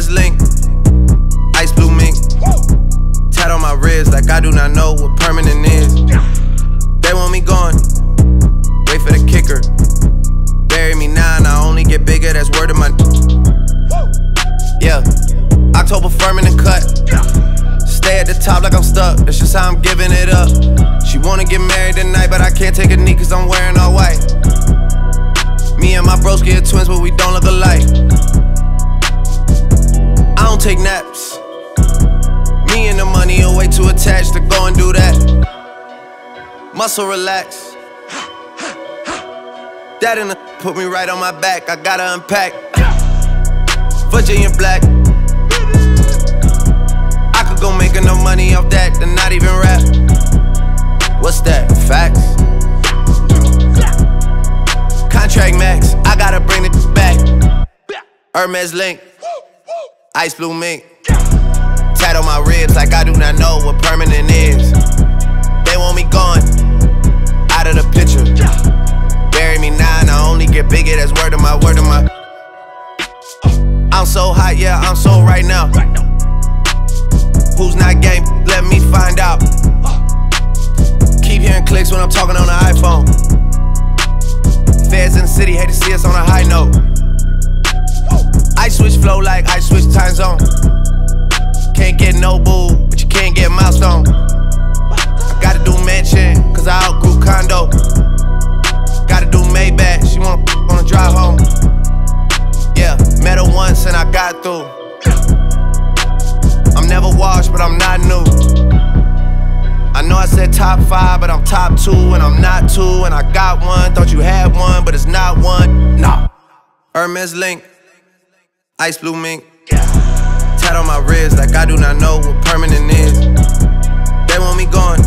Hermes link, ice blue mink. Tat on my wrist like I do not know what permanent is. They want me gone, wait for the kicker. Bury me now and I only get bigger, that's word of my. Yeah, October firming and cut. Stay at the top like I'm stuck, that's just how I'm giving it up. She wanna get married tonight, but I can't take a knee cause I'm wearing all white. Me and my bros get twins, but we don't look alike. Don't take naps. Me and the money are way too attached to go and do that. Muscle relax. That in the put me right on my back. I gotta unpack. Virginia black. I could go make enough money off that to not even rap. What's that? Facts. Contract max. I gotta bring it back. Hermes link. Ice blue mink. Tat on my ribs like I do not know what permanent is. They want me gone. Out of the picture. Bury me now and I only get bigger. That's word of my word of my. I'm so hot, yeah, I'm so right now. Who's not game? Let me find out. Keep hearing clicks when I'm talking on the iPhone. Feds in the city hate to see us on a high note. I switch flow like I switch time zone. Can't get no boo, but you can't get milestone. I gotta do mansion, cause I outgrew condo. Gotta do Maybach, she wanna on the drive home. Yeah, met her once and I got through. I'm never washed, but I'm not new. I know I said top five, but I'm top two, and I'm not two, and I got one. Thought you had one, but it's not one. Nah. Hermes link, ice blue mink. Tat on my wrist like I do not know what permanent is. They want me gone,